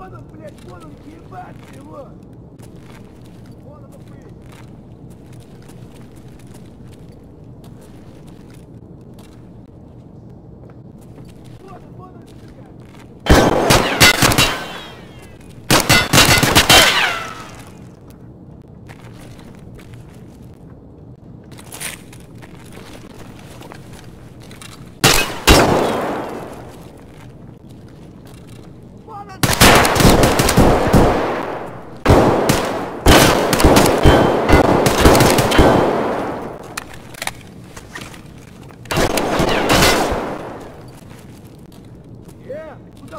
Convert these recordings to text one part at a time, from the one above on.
Вон он, блядь, вон он, ебать его! Вон он, блядь! Вон он, вон он, сука!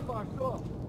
up on cool.